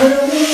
I don't know.